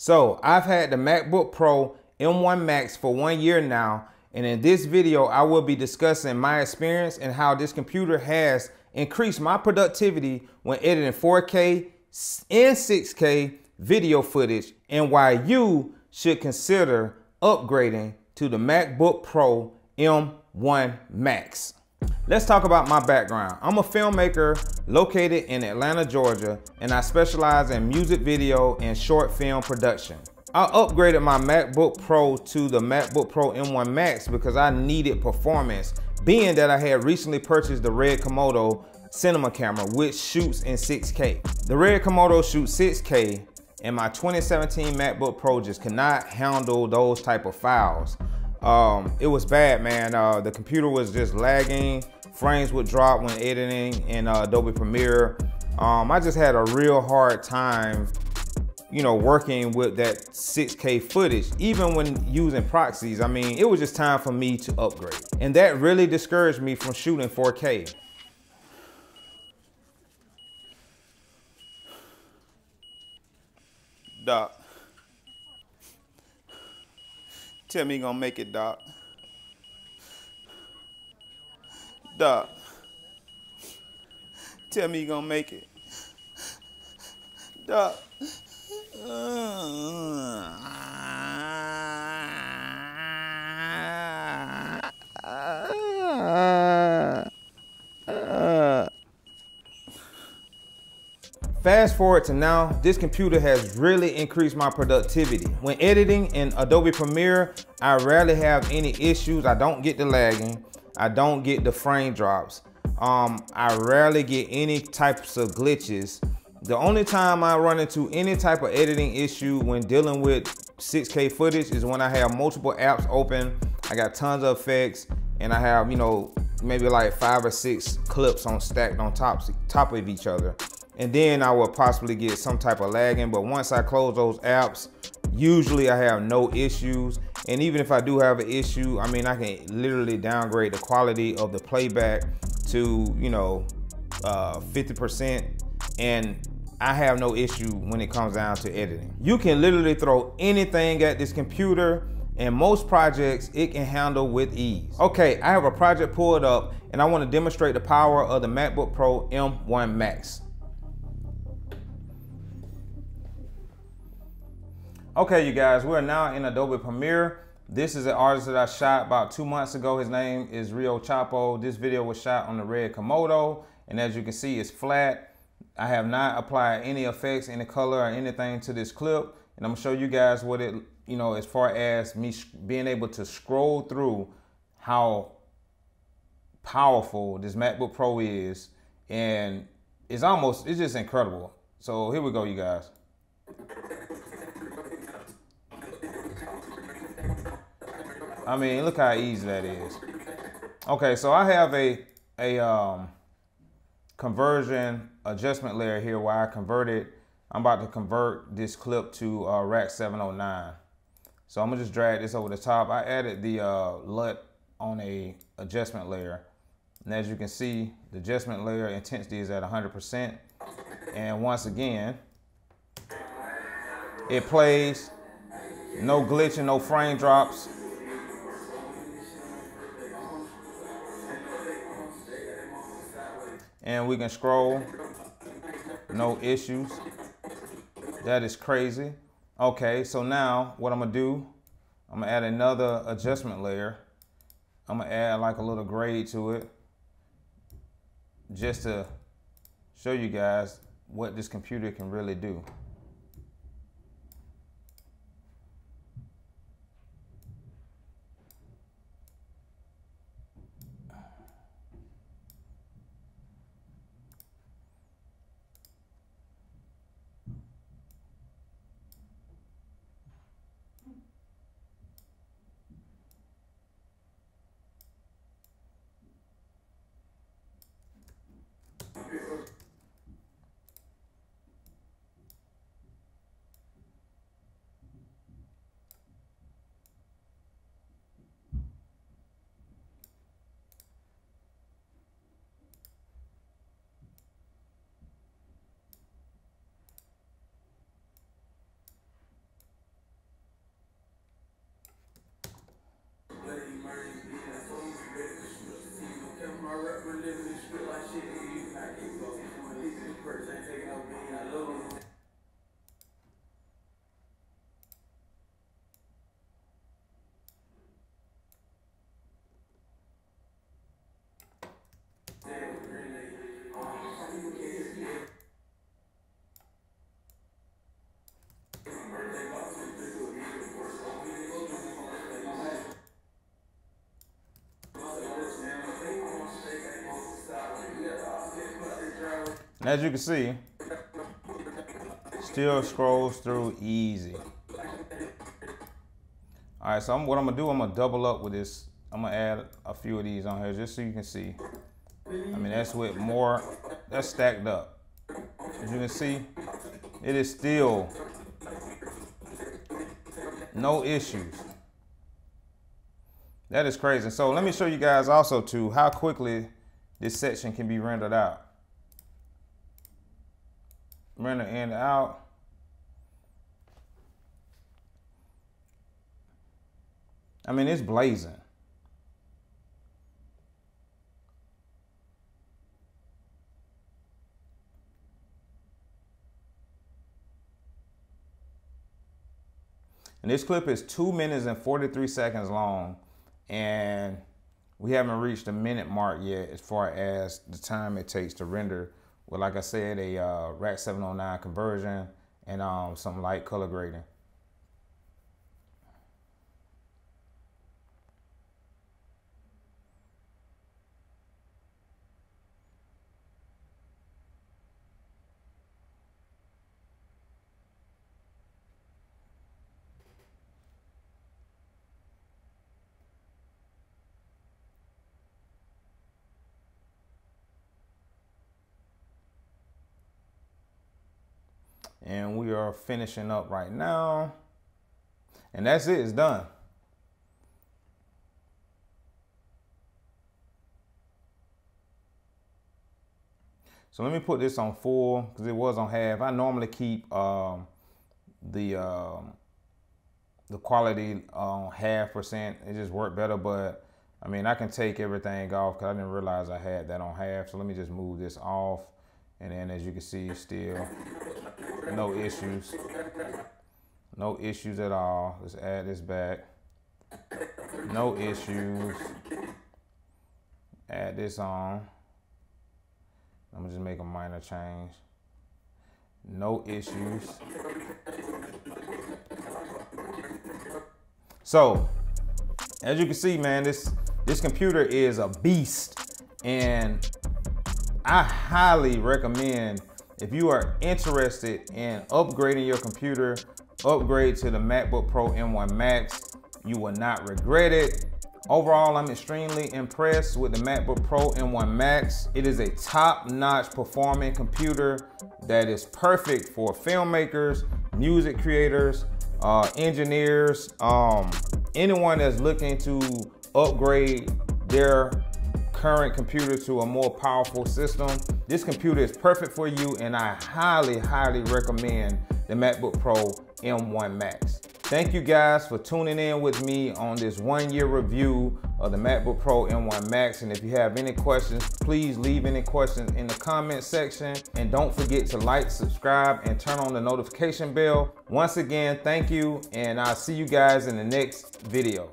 So I've had the MacBook Pro M1 Max for one year now, and in this video, I will be discussing my experience and how this computer has increased my productivity when editing 4K and 6K video footage and why you should consider upgrading to the MacBook Pro M1 Max. Let's talk about my background. I'm a filmmaker located in Atlanta, Georgia, and I specialize in music video and short film production. I upgraded my MacBook Pro to the MacBook Pro M1 Max because I needed performance, being that I had recently purchased the Red Komodo cinema camera, which shoots in 6K. The Red Komodo shoots 6K, and my 2017 MacBook Pro just cannot handle those type of files. Um, it was bad, man. Uh, the computer was just lagging. Frames would drop when editing in uh, Adobe Premiere. Um, I just had a real hard time, you know, working with that 6K footage, even when using proxies. I mean, it was just time for me to upgrade. And that really discouraged me from shooting 4K. Doc. Tell me you gonna make it, Doc. Doc. Tell me you gonna make it. Doc. Uh, Fast forward to now, this computer has really increased my productivity. When editing in Adobe Premiere, I rarely have any issues. I don't get the lagging. I don't get the frame drops. Um, I rarely get any types of glitches. The only time I run into any type of editing issue when dealing with 6K footage is when I have multiple apps open. I got tons of effects and I have, you know, maybe like five or six clips on stacked on top, top of each other and then I will possibly get some type of lagging. But once I close those apps, usually I have no issues. And even if I do have an issue, I mean, I can literally downgrade the quality of the playback to, you know, uh, 50%. And I have no issue when it comes down to editing. You can literally throw anything at this computer and most projects it can handle with ease. Okay, I have a project pulled up and I wanna demonstrate the power of the MacBook Pro M1 Max. Okay, you guys, we're now in Adobe Premiere. This is an artist that I shot about two months ago. His name is Rio Chapo. This video was shot on the Red Komodo, and as you can see, it's flat. I have not applied any effects, any color, or anything to this clip, and I'm gonna show you guys what it, you know, as far as me being able to scroll through how powerful this MacBook Pro is, and it's almost, it's just incredible. So here we go, you guys. I mean, look how easy that is. Okay, so I have a a um, conversion adjustment layer here where I converted. I'm about to convert this clip to uh, Rec 709. So I'm gonna just drag this over the top. I added the uh, LUT on a adjustment layer. And as you can see, the adjustment layer intensity is at 100%. And once again, it plays, no glitching, no frame drops. And we can scroll. No issues. That is crazy. Okay so now what I'm gonna do I'm gonna add another adjustment layer. I'm gonna add like a little grade to it just to show you guys what this computer can really do As you can see, still scrolls through easy. All right, so I'm, what I'm gonna do, I'm gonna double up with this. I'm gonna add a few of these on here just so you can see. I mean, that's with more, that's stacked up. As you can see, it is still no issues. That is crazy. So let me show you guys also too how quickly this section can be rendered out. Render in and out. I mean, it's blazing. And this clip is two minutes and 43 seconds long. And we haven't reached the minute mark yet as far as the time it takes to render with, like I said, a uh, Rec 709 conversion and um, some light color grading. And we are finishing up right now. And that's it, it's done. So let me put this on full because it was on half. I normally keep um, the um, the quality on half percent. It just worked better, but I mean I can take everything off because I didn't realize I had that on half. So let me just move this off. And then as you can see, still no issues. No issues at all. Let's add this back. No issues. Add this on. I'm gonna just make a minor change. No issues. So, as you can see, man, this this computer is a beast, and I highly recommend if you are interested in upgrading your computer, upgrade to the MacBook Pro M1 Max. You will not regret it. Overall, I'm extremely impressed with the MacBook Pro M1 Max. It is a top-notch performing computer that is perfect for filmmakers, music creators, uh, engineers, um, anyone that's looking to upgrade their current computer to a more powerful system. This computer is perfect for you and I highly, highly recommend the MacBook Pro M1 Max. Thank you guys for tuning in with me on this one year review of the MacBook Pro M1 Max. And if you have any questions, please leave any questions in the comment section. And don't forget to like, subscribe, and turn on the notification bell. Once again, thank you, and I'll see you guys in the next video.